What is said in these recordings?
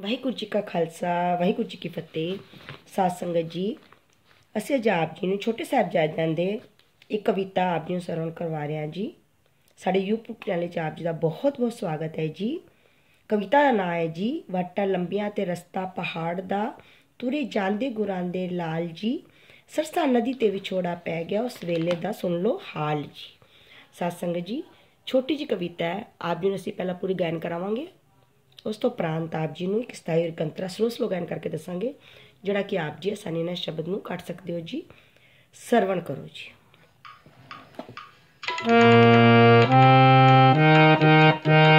ਵਾਹਿਗੁਰੂ ਜੀ ਕਾ ਖਾਲਸਾ, ਵਾਹਿਗੁਰੂ ਜੀ ਕੀ ਫਤਿਹ। ਸਾਧ ਸੰਗਤ ਜੀ, ਅਸੀਂ ਅੱਜ ਆਪ ਜੀ ਨੂੰ ਛੋਟੇ ਸਾਹਿਬਜ਼ਾਦਿਆਂ ਦੇ ਇੱਕ ਕਵਿਤਾ ਆਪ ਜੀ ਨੂੰ ਸਰਵਣ ਕਰਵਾ ਰਹੇ ਹਾਂ ਜੀ। ਸਾਡੇ YouTube ਚੈਨਲ 'ਚ ਆਪ ਜੀ ਦਾ ਬਹੁਤ ਬਹੁਤ ਸਵਾਗਤ ਹੈ ਜੀ। ਕਵਿਤਾ ਦਾ ਨਾਮ ਹੈ ਜੀ, ਵਾਟਾ ਲੰਬੀਆਂ ਤੇ ਰਸਤਾ ਪਹਾੜ ਦਾ, ਤੁਰੇ ਜਾਂਦੇ ਗੁਰਾਂ ਦੇ ਲਾਲ ਜੀ। ਸਰਸਾ ਨਦੀ ਤੇ ਵਿਛੋੜਾ ਪੈ ਗਿਆ, ਉਸ ਵੇਲੇ ਦਾ ਸੁਣ ਲਓ ਹਾਲ ਜੀ। ਸਾਧ ਸੰਗਤ ਜੀ, ਛੋਟੀ ਜੀ ਕਵਿਤਾ ਹੈ, ਆਪ ਜੀ ਨੂੰ ਅਸੀਂ ਪਹਿਲਾਂ ਪੂਰੀ ਗਾਇਨ ਕਰਾਵਾਂਗੇ। ਉਸ ਤੋਂ ਪ੍ਰਾਂਤ ਆਪ ਜੀ ਨੂੰ ਇੱਕ ਸਥਾਈ ਰਕੰਤਰਾ ਸਲੋ ਸਲੋ ਗਾਇਨ ਕਰਕੇ ਦੱਸਾਂਗੇ ਜਿਹੜਾ ਕਿ ਆਪ ਜੀ ਆਸਾਨੀ ਨਾਲ ਸ਼ਬਦ ਨੂੰ ਕੱਟ ਸਕਦੇ ਹੋ ਜੀ ਸਰਵਣ ਕਰੋ ਜੀ ਵਾਟਾ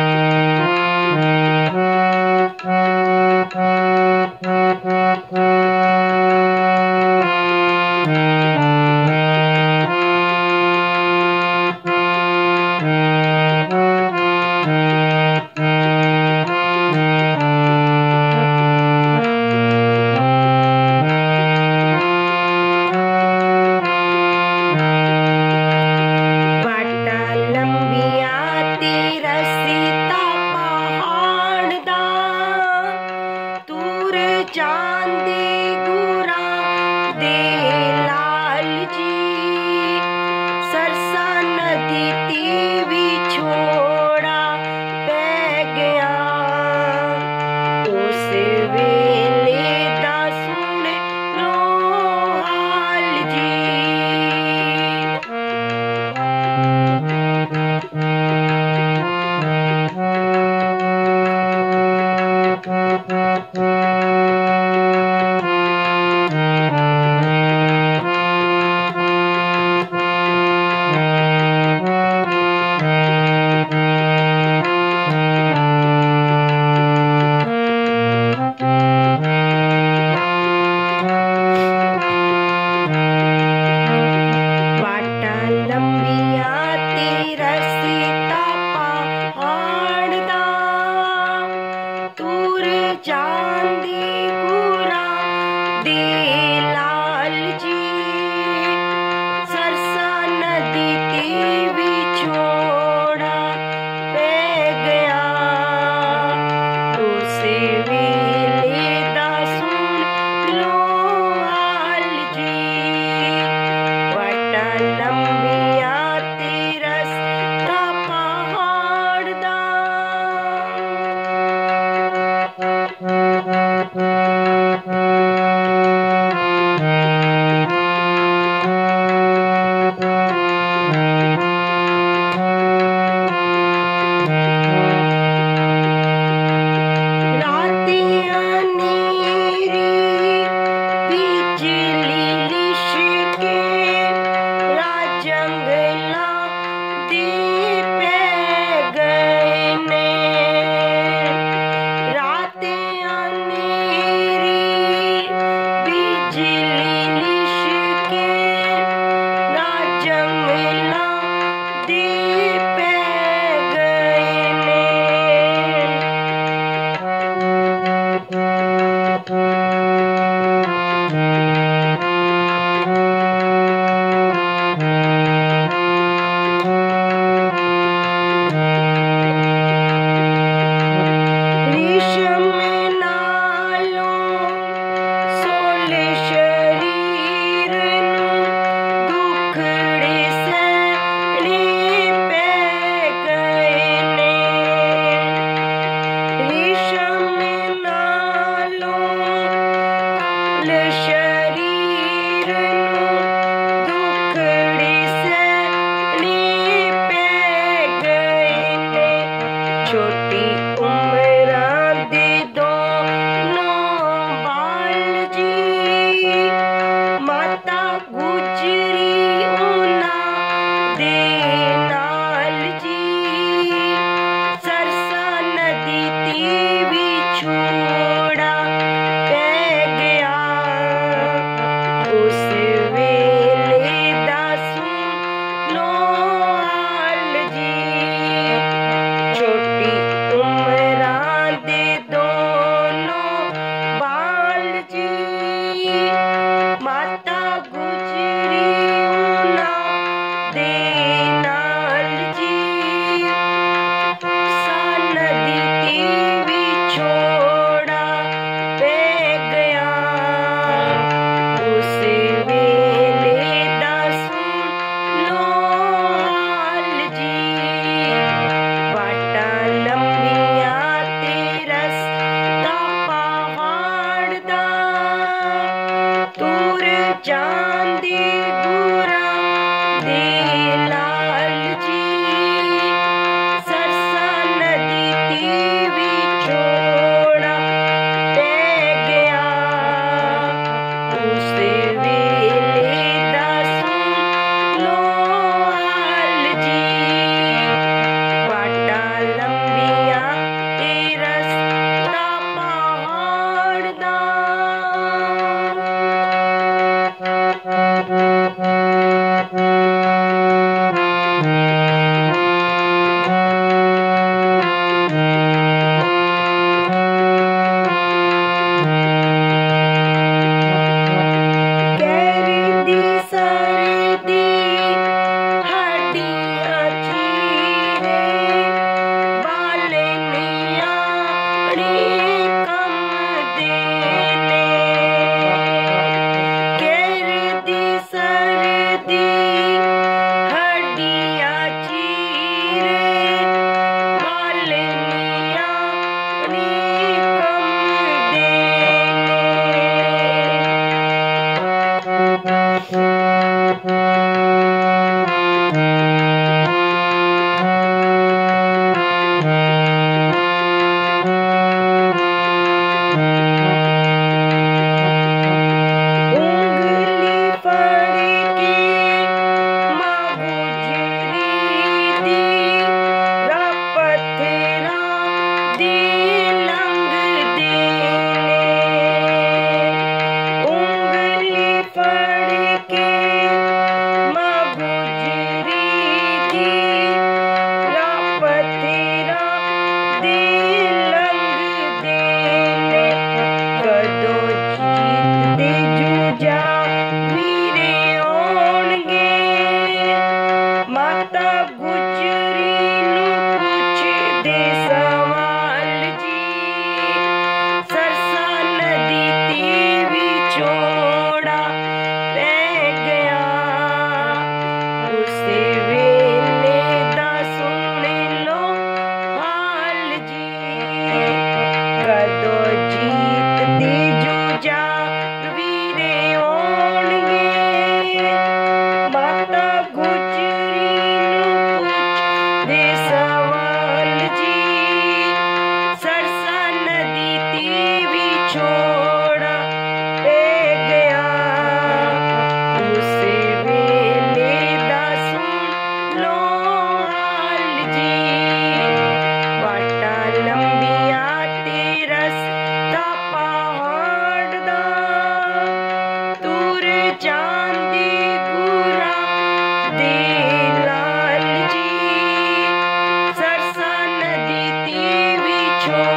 joy.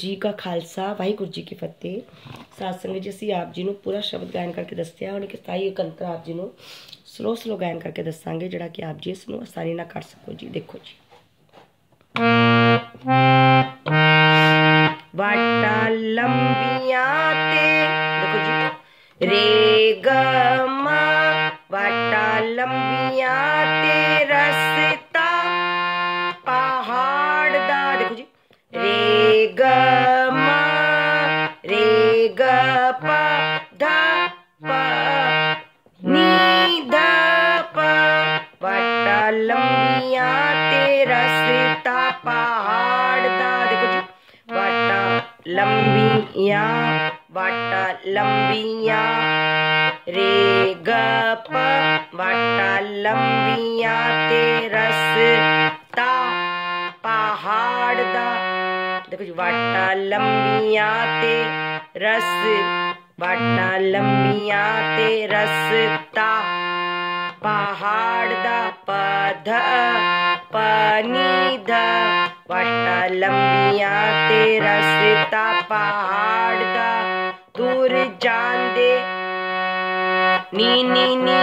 ਜੀ ਕਾ ਖਾਲਸਾ, ਵਾਹਿਗੁਰੂ ਜੀ ਕੀ ਫਤਿਹ। ਸਾਧ ਸੰਗਤ ਜੀ, ਅਸੀਂ ਆਪ ਜੀ ਨੂੰ ਪੂਰਾ ਸ਼ਬਦ ਗਾਇਨ ਕਰਕੇ ਦੱਸਿਆ, ਹੁਣ ਇੱਕ ਸਥਾਈ ਇਕੰਤਰ ਆਪ ਜੀ ਨੂੰ ਸਲੋ ਸਲੋ ਗਾਇਨ ਕਰਕੇ ਦੱਸਾਂਗੇ, ਜਿਹੜਾ ਕਿ ਆਪ ਜੀ ਇਸ ਨੂੰ ਆਸਾਨੀ ਨਾਲ ਕਰ ਸਕੋ ਜੀ। ਦੇਖੋ ਜੀ। ਵਾਟਾ ਲੰਬੀਆਂ ਤੇ, ਦੇਖੋ ਜੀ ਰੇ ਗ पहाड़ता देखो जी वाटा लंबिया वाटा लंबिया रे ग प वाटा लंबिया ते रस पहाड़ दा देखो जी वाटा लंबिया ते रस वाटा लंबिया ते रस पहाड़ दा पध पानी दा वाटा लंबिया, तेरा रस्ता पहाड़ दा दूर जान दे। नी नी नी,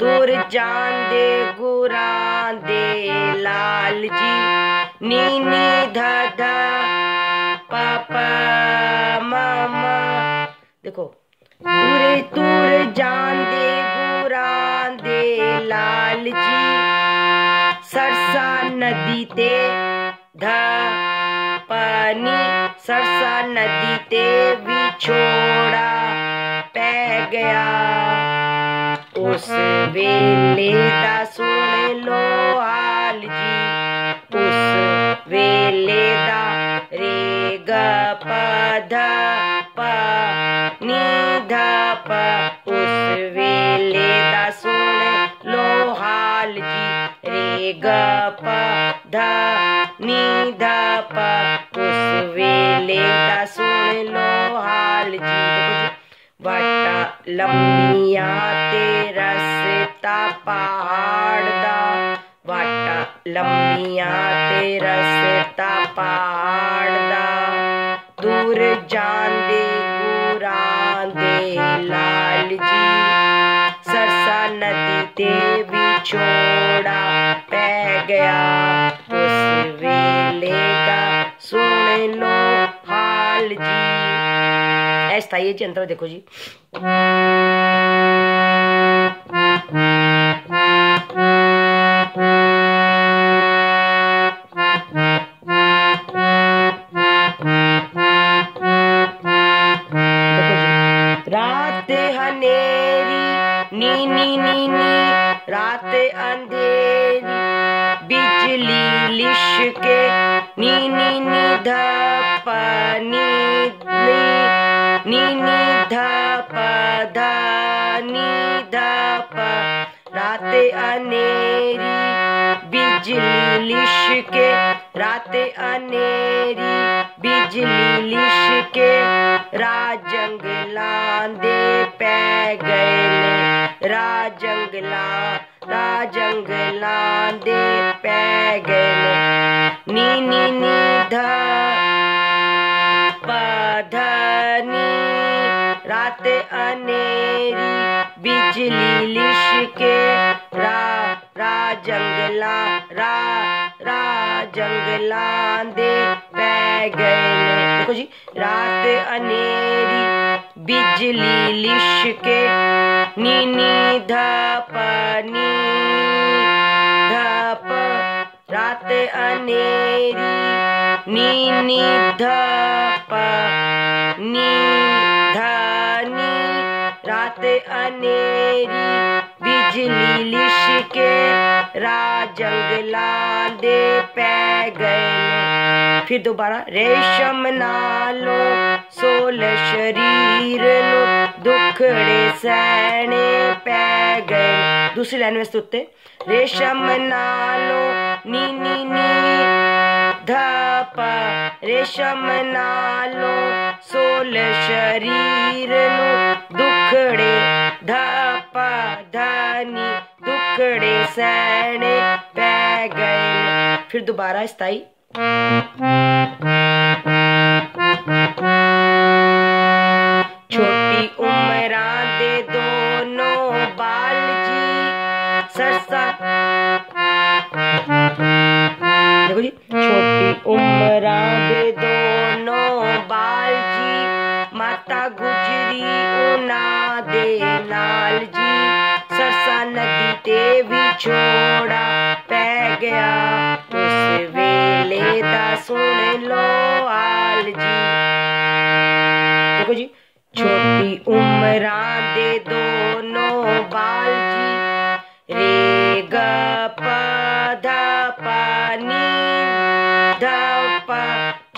दूर जान दे, गुरा दे लाल जी नी नी, धा धा, पापा, मामा। देखो, दूर दूर जान दे, गुरा दे लाल जी सरसा नदी ते धा पानी सरसा नदी ते बिछोड़ा पै गया। उस वेले दा और जांदे गुरांदे लाल जी सरसा नदी देवी छोड़ा पै गया। उस वेले का सुन लो हाल जी ऐसा ये चंद्र देखो जी। नी नी नी नी। रात अंधेरी, बिजली लिशके। नी नी नी नीनी धापा धानी धप रात अनेरी, बिजली लिशके। रात अनेरी, बिजली लिशके। राजंग लांदे पै गए राजंगला राजंगला दे पै गए नी। नी नी ध रात अनेरी, बिजली लिशके, रा रा जंगला रा रा जंगला दे गए। देखो जी, रात अनेरी, बिजली लिश के नीनी धापानी, धाप। रात अनेरी, नीनी धापा नी धानी रात अनेरी नीलिश के राजंग लाल दे पै गए फिर दोबारा रेशम नालो, सोल शरीर नो दुखड़े सहने पै गए दूसरी लाइन में सुते रेशम नालो, नी नी नी। धापा, रेशम नालो, सोल शरीर नो दुखड़े, धापा, धनी, दुखड़े सैने पै गए फिर दोबारा स्थायी। छोड़ा पै गया उस वेले दा सुन लो आल जी देखो जी छोटी उम्र दे दोनों बाल जी रे ग प ध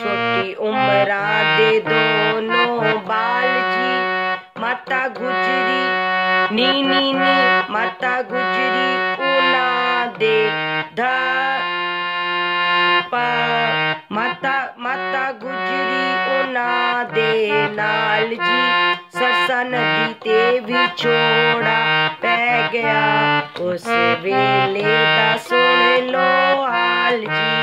छोटी उम्र दे दोनों बाल जी माता गुजरी नी नी नी माता गुजरी ਗੁਜਰੀ ਉਹਨਾਂ ਦੇ ਧ ਪ ਗੁਜਰੀ ਉਹਨਾਂ ਦੇ ਨਾਲ ਜੀ। ਸਰਸਾ ਨਦੀ ਤੇ ਵਿਛੋੜਾ ਪੈ ਗਿਆ। ਉਸ ਵੇਲੇ ਦਾ ਸੁਣ ਲੋ ਹਾਲ ਜੀ।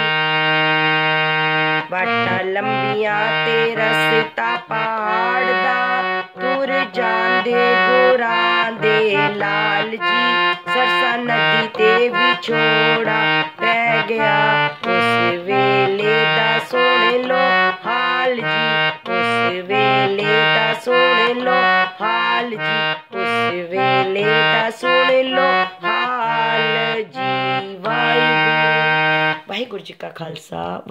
ਬਾਟਾ ਲੰਬੀਆਂ ਤੇ ਰਸਤਾ ਪਹਾੜ ਦਾ गोर जांदे गोरांदे लाल जी सरसा नदी ते विछोड़ा पै गया। उस वेले दा सुन लो हाल जी उस वेले दा सुन लो हाल जी उस वेले दा सुन लो हाल जी वाहिगुरु। वाहिगुरु जी का खालसा।